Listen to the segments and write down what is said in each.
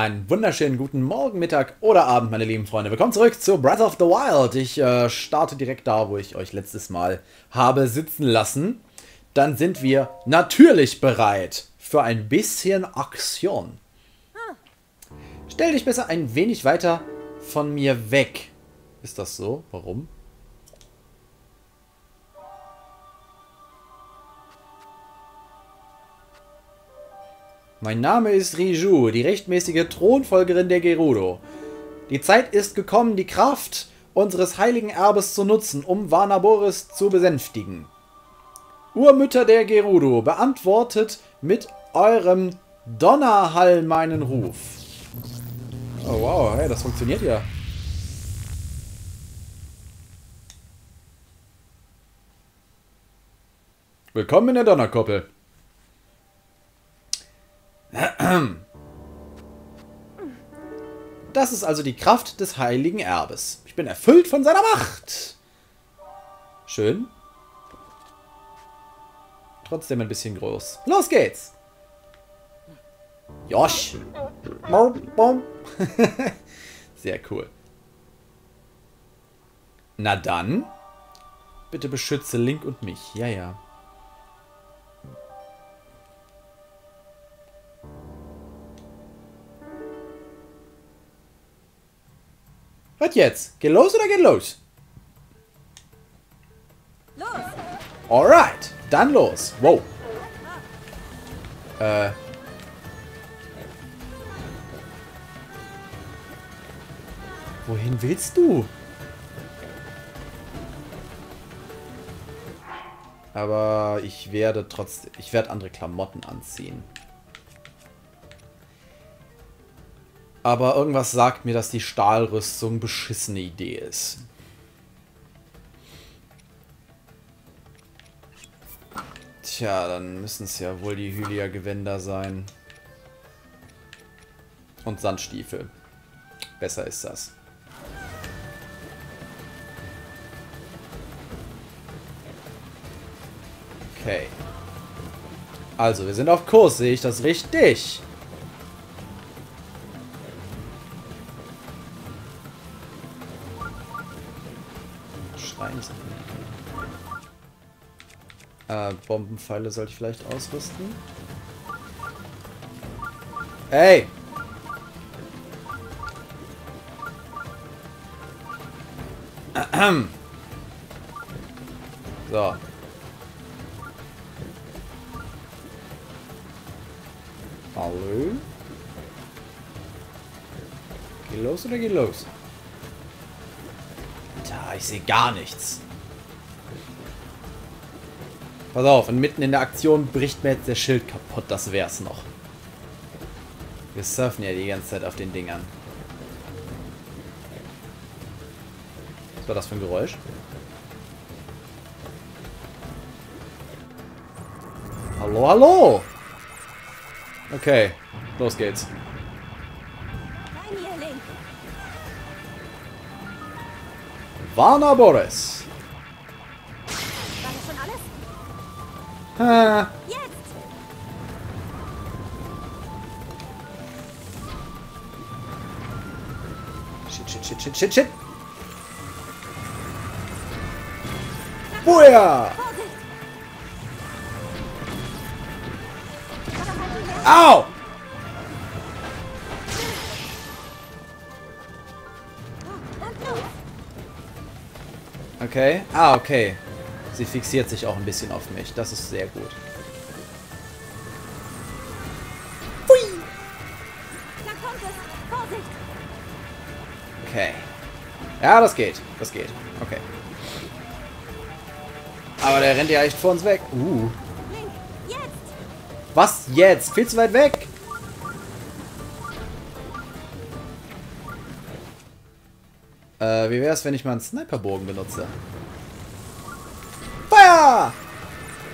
Einen wunderschönen guten Morgen, Mittag oder Abend, meine lieben Freunde. Willkommen zurück zu Breath of the Wild. Ich äh, starte direkt da, wo ich euch letztes Mal habe sitzen lassen. Dann sind wir natürlich bereit für ein bisschen Aktion. Stell dich besser ein wenig weiter von mir weg. Ist das so? Warum? Mein Name ist Riju, die rechtmäßige Thronfolgerin der Gerudo. Die Zeit ist gekommen, die Kraft unseres heiligen Erbes zu nutzen, um Vanaboris zu besänftigen. Urmütter der Gerudo, beantwortet mit eurem Donnerhall meinen Ruf. Oh wow, hey, das funktioniert ja. Willkommen in der Donnerkoppel. Das ist also die Kraft des heiligen Erbes. Ich bin erfüllt von seiner Macht. Schön. Trotzdem ein bisschen groß. Los geht's. Josh. Sehr cool. Na dann. Bitte beschütze Link und mich. Ja, ja. Was jetzt? Geht los oder geht los? Los! Alright, dann los. Wow. Äh. Wohin willst du? Aber ich werde trotzdem... Ich werde andere Klamotten anziehen. Aber irgendwas sagt mir, dass die Stahlrüstung beschissene Idee ist. Tja, dann müssen es ja wohl die Hylia-Gewänder sein. Und Sandstiefel. Besser ist das. Okay. Also, wir sind auf Kurs, sehe ich das richtig? Äh, Bombenpfeile sollte ich vielleicht ausrüsten. Ey! So. Hallo? Geh los oder geh los? Da, ich sehe gar nichts. Pass auf, und mitten in der Aktion bricht mir jetzt der Schild kaputt. Das wär's noch. Wir surfen ja die ganze Zeit auf den Dingern. Was war das für ein Geräusch? Hallo, hallo! Okay, los geht's. Warner Boris. Jetzt! Shit, shit, shit, shit, shit, shit! Booyah! Au! Okay. Ah, okay. Sie fixiert sich auch ein bisschen auf mich. Das ist sehr gut. Okay. Ja, das geht. Das geht. Okay. Aber der rennt ja echt vor uns weg. Uh. Was jetzt? Viel zu weit weg. Äh, wie wäre es, wenn ich mal einen Sniperbogen benutze? Feuer!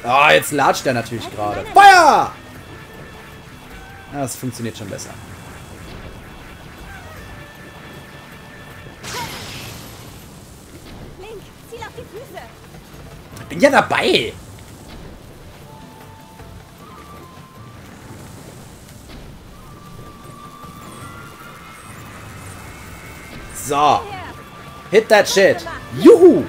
Ah, oh, jetzt latscht er natürlich gerade. Feuer! Ja, das funktioniert schon besser. Ich bin ja dabei. So. Hit that shit. Juhu.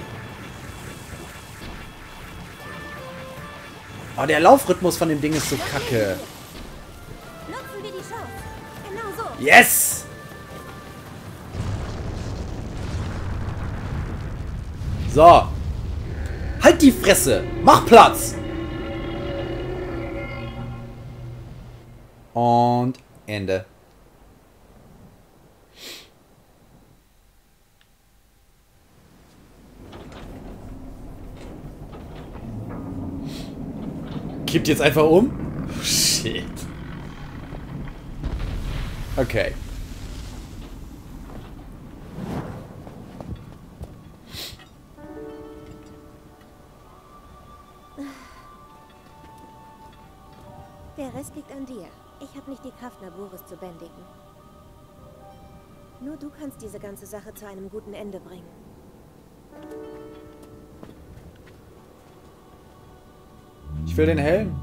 Oh, der Laufrhythmus von dem Ding ist so kacke. Yes! So. Halt die Fresse. Mach Platz. Und Ende. Kippt jetzt einfach um? Shit. Okay. Der Rest liegt an dir. Ich habe nicht die Kraft, Naboris zu bändigen. Nur du kannst diese ganze Sache zu einem guten Ende bringen. Will den Helm.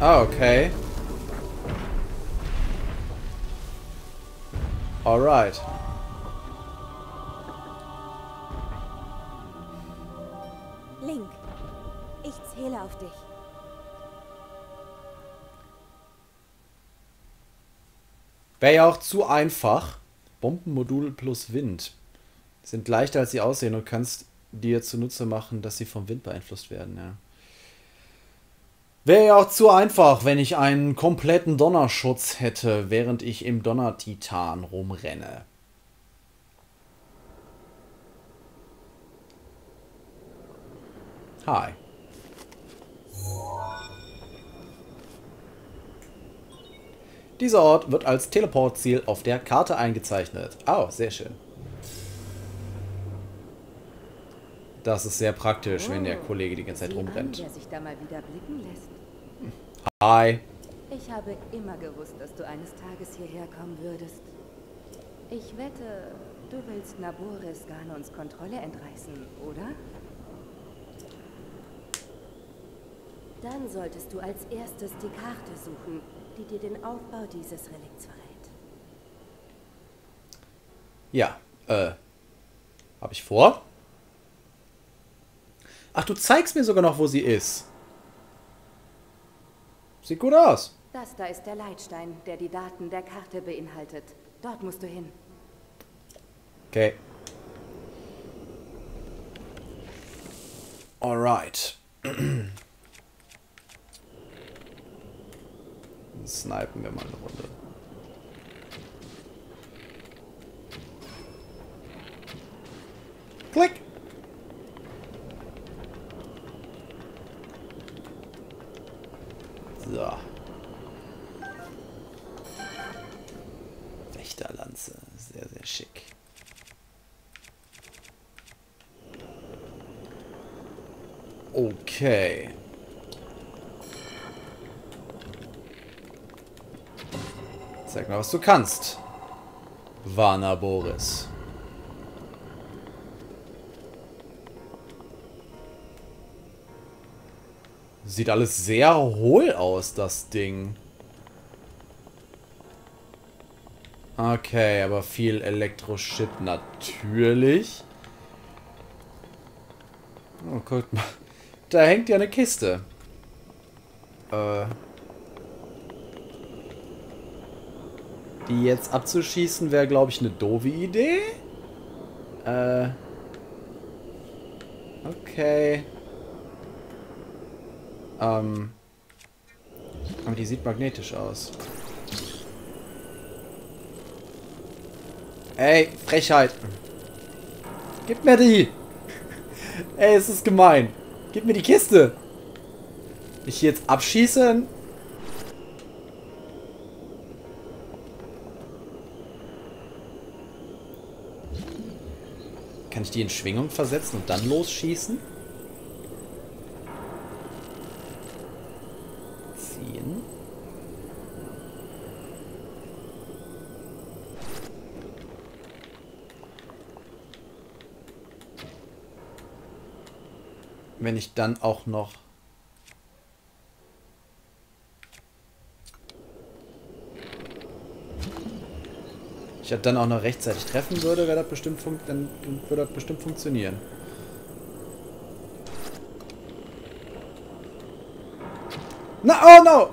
Ah, okay. Alright. Wäre ja auch zu einfach. Bombenmodul plus Wind. Sind leichter als sie aussehen und kannst dir zunutze machen, dass sie vom Wind beeinflusst werden, ja. Wäre ja auch zu einfach, wenn ich einen kompletten Donnerschutz hätte, während ich im Donnertitan rumrenne. Hi. Dieser Ort wird als Teleportziel auf der Karte eingezeichnet. Oh, sehr schön. Das ist sehr praktisch, wenn der Kollege die ganze Zeit an, rumrennt. lässt. Hi. Ich habe immer gewusst, dass du eines Tages hierher kommen würdest. Ich wette, du willst Naboris Ganons Kontrolle entreißen, oder? Dann solltest du als erstes die Karte suchen, die dir den Aufbau dieses Relikts verrät. Ja, äh. Hab ich vor? Ach, du zeigst mir sogar noch, wo sie ist. Sieht gut aus. Das da ist der Leitstein, der die Daten der Karte beinhaltet. Dort musst du hin. Okay. Alright. Snipen wir mal eine Runde. Klick! So. Wächterlanze. Sehr, sehr schick. Okay. Zeig mal, was du kannst. Warner Boris. Sieht alles sehr hohl aus, das Ding. Okay, aber viel Elektro-Shit natürlich. Oh, guck mal. Da hängt ja eine Kiste. Äh. Die jetzt abzuschießen wäre, glaube ich, eine doofe Idee. Äh. Okay. Ähm. Aber die sieht magnetisch aus. Ey, Frechheit. Gib mir die. Ey, es ist gemein. Gib mir die Kiste. Ich jetzt abschießen. Kann ich die in Schwingung versetzen und dann losschießen? Ziehen. Wenn ich dann auch noch ich das dann auch noch rechtzeitig treffen würde, wäre das bestimmt dann würde das bestimmt funktionieren. Na, oh no!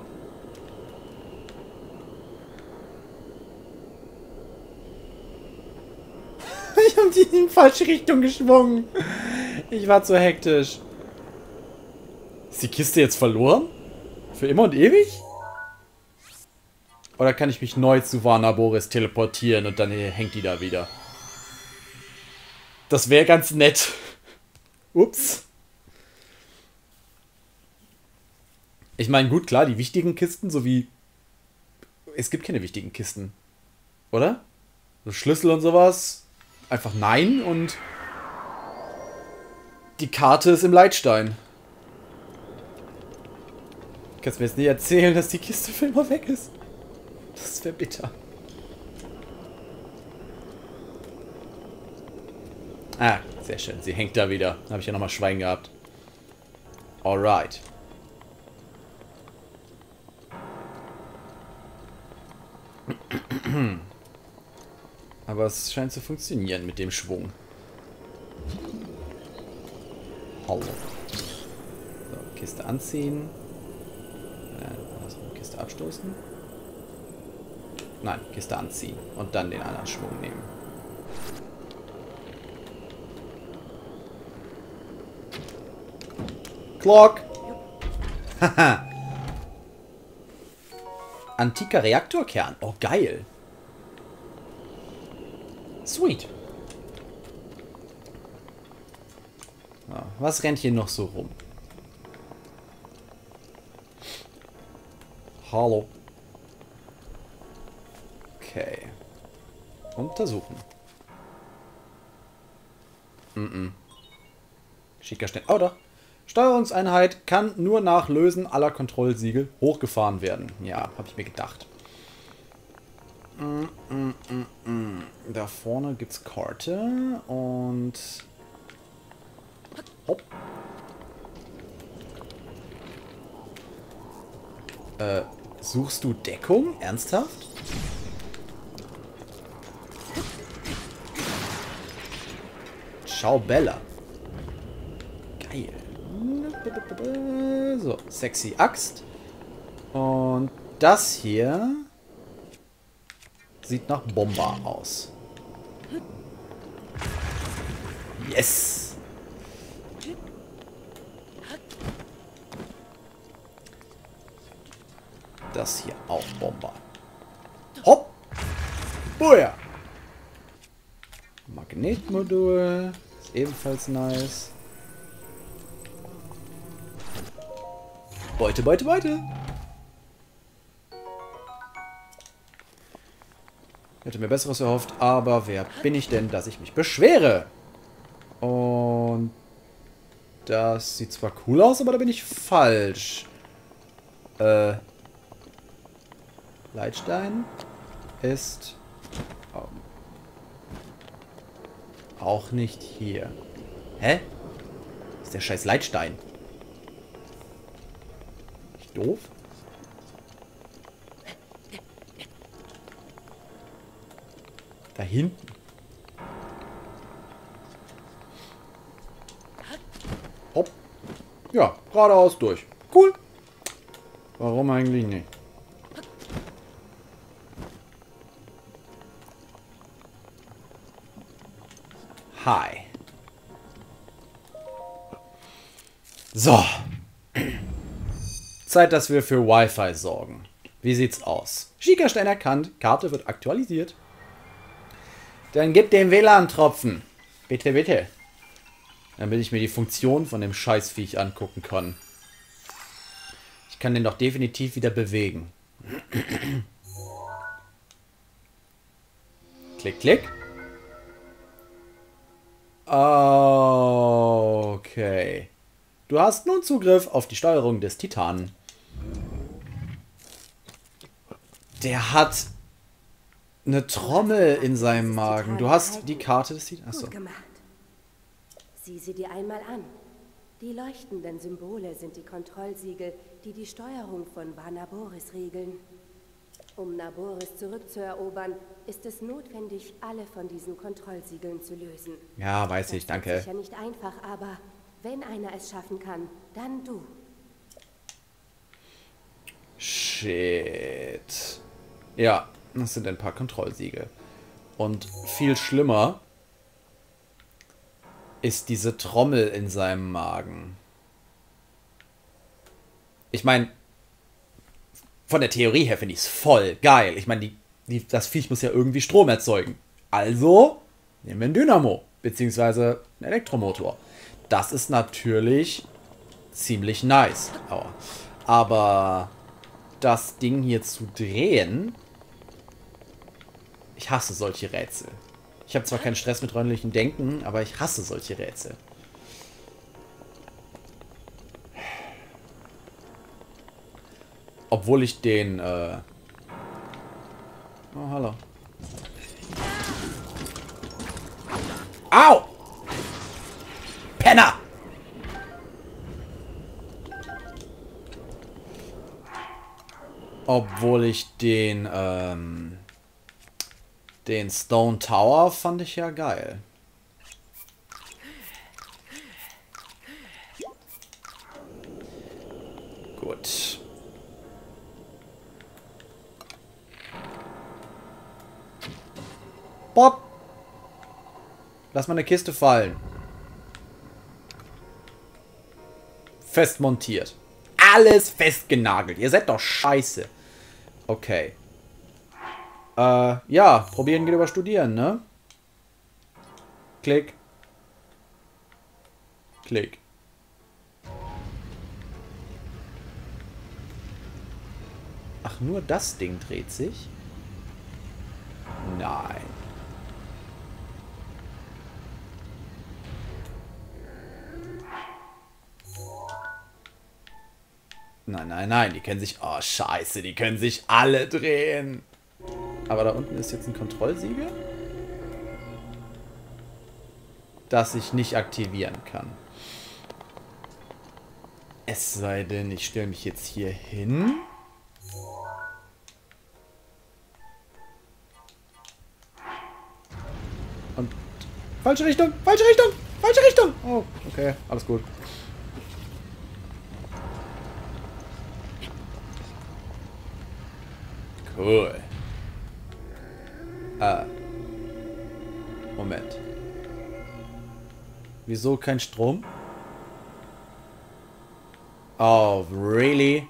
ich habe die in die falsche Richtung geschwungen. Ich war zu hektisch. Ist die Kiste jetzt verloren? Für immer und ewig? Oder kann ich mich neu zu Warner Boris teleportieren und dann hängt die da wieder? Das wäre ganz nett. Ups. Ich meine, gut, klar, die wichtigen Kisten sowie... Es gibt keine wichtigen Kisten. Oder? So Schlüssel und sowas. Einfach nein und... Die Karte ist im Leitstein. Kannst mir jetzt nicht erzählen, dass die Kiste für immer weg ist. Das wäre bitter. Ah, sehr schön. Sie hängt da wieder. Habe ich ja nochmal Schwein gehabt. Alright. Aber es scheint zu funktionieren mit dem Schwung. Hallo. So, Kiste anziehen. Äh, Kiste abstoßen. Nein, Kiste anziehen. Und dann den anderen Schwung nehmen. Clock! Haha. Antiker Reaktorkern. Oh, geil. Sweet. Was rennt hier noch so rum? Hallo. Okay. Untersuchen. Mm, -mm. Schicker schnell. Oh, doch. Steuerungseinheit kann nur nach Lösen aller Kontrollsiegel hochgefahren werden. Ja, habe ich mir gedacht. Mm. Da vorne gibt's Karte und... Hopp. Äh, suchst du Deckung? Ernsthaft? Ciao Bella. Geil. So, sexy Axt. Und das hier sieht nach Bomber aus. Yes! Das hier auch Bomber. Hopp! Boja! Magnetmodul. Ebenfalls nice. Beute, Beute, Beute. Hätte mir Besseres erhofft, aber wer bin ich denn, dass ich mich beschwere? Und das sieht zwar cool aus, aber da bin ich falsch. Äh. Leitstein ist auch nicht hier. Hä? ist der scheiß Leitstein? Ich doof? Da hinten. Hopp. Ja, geradeaus durch. Cool. Warum eigentlich nicht? Hi. So. Zeit, dass wir für Wi-Fi sorgen. Wie sieht's aus? Schickerstein erkannt, Karte wird aktualisiert. Dann gib den WLAN-Tropfen. Bitte, bitte. Damit ich mir die Funktion von dem Scheißviech angucken kann. Ich kann den doch definitiv wieder bewegen. klick, klick. Okay. Du hast nun Zugriff auf die Steuerung des Titanen. Der hat eine Trommel in seinem Magen. Du hast die Karte des Titanen. Achso. Sieh sie dir einmal an. Die leuchtenden Symbole sind die Kontrollsiegel, die die Steuerung von Vanaboris regeln. Um Naboris zurückzuerobern, ist es notwendig, alle von diesen Kontrollsiegeln zu lösen. Ja, weiß ich, Das danke. ist sicher nicht einfach, aber wenn einer es schaffen kann, dann du. Shit. Ja, das sind ein paar Kontrollsiegel. Und viel schlimmer ist diese Trommel in seinem Magen. Ich meine, von der Theorie her finde ich es voll geil. Ich meine, das Viech muss ja irgendwie Strom erzeugen. Also nehmen wir ein Dynamo, beziehungsweise einen Elektromotor. Das ist natürlich ziemlich nice. Aber das Ding hier zu drehen. Ich hasse solche Rätsel. Ich habe zwar keinen Stress mit räumlichem Denken, aber ich hasse solche Rätsel. Obwohl ich den, äh... Oh, hallo. Au! Penner! Obwohl ich den, ähm, den Stone Tower fand ich ja geil. Gut. Bob! Lass mal eine Kiste fallen. Fest montiert. Alles festgenagelt. Ihr seid doch scheiße. Okay. Äh, ja, probieren geht über studieren, ne? Klick. Klick. Ach, nur das Ding dreht sich? Nein. Nein, nein, nein, die können sich... Oh, scheiße, die können sich alle drehen. Aber da unten ist jetzt ein Kontrollsiegel. Das ich nicht aktivieren kann. Es sei denn, ich stelle mich jetzt hier hin. Und... Falsche Richtung! Falsche Richtung! Falsche Richtung! Oh, okay, alles gut. Cool. Ah. Moment. Wieso kein Strom? Oh, really?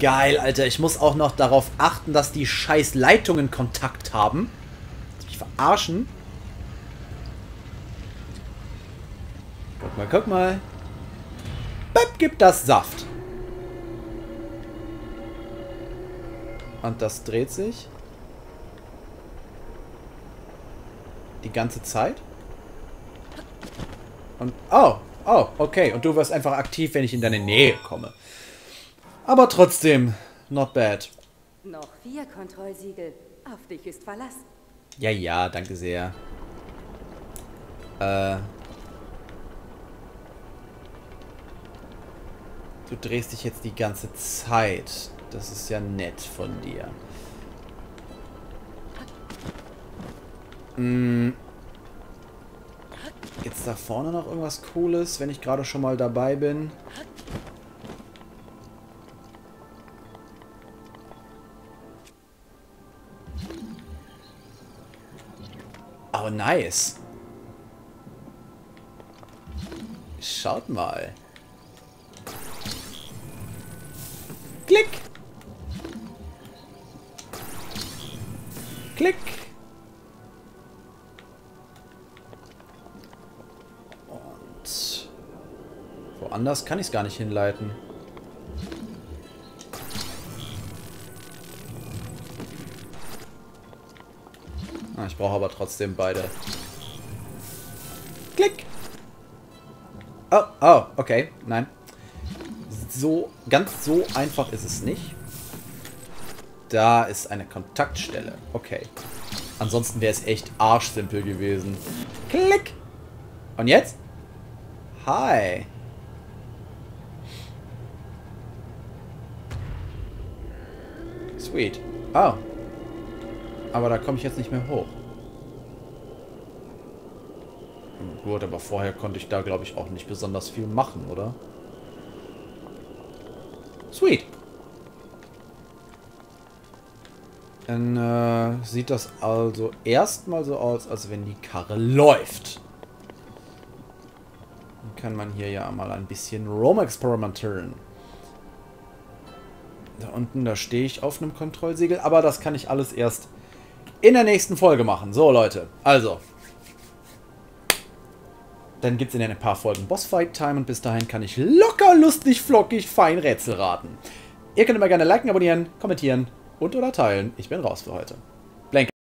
Geil, Alter. Ich muss auch noch darauf achten, dass die scheiß Leitungen Kontakt haben. Mich verarschen? Guck mal, guck mal. Bep, gibt das Saft. Und das dreht sich. Die ganze Zeit. Und, oh, oh, okay. Und du wirst einfach aktiv, wenn ich in deine Nähe komme. Aber trotzdem, not bad. Noch vier Kontrollsiegel. Auf dich ist Verlass. Ja, ja, danke sehr. Äh. Du drehst dich jetzt die ganze Zeit. Das ist ja nett von dir. Hm. Jetzt da vorne noch irgendwas Cooles, wenn ich gerade schon mal dabei bin. Oh, nice. Schaut mal. Woanders kann ich es gar nicht hinleiten. Ah, ich brauche aber trotzdem beide. Klick. Oh, oh, okay. Nein. So, ganz so einfach ist es nicht. Da ist eine Kontaktstelle. Okay. Ansonsten wäre es echt arschsimpel gewesen. Klick. Und jetzt? Hi. Sweet. Ah. Aber da komme ich jetzt nicht mehr hoch. Hm, Gut, aber vorher konnte ich da, glaube ich, auch nicht besonders viel machen, oder? Sweet. Dann äh, sieht das also erstmal so aus, als wenn die Karre läuft. Dann kann man hier ja mal ein bisschen rumexperimentieren. Da unten, da stehe ich auf einem Kontrollsiegel, aber das kann ich alles erst in der nächsten Folge machen. So, Leute, also. Dann gibt es in ein paar Folgen Bossfight-Time und bis dahin kann ich locker, lustig, flockig, fein Rätsel raten. Ihr könnt immer gerne liken, abonnieren, kommentieren und oder teilen. Ich bin raus für heute.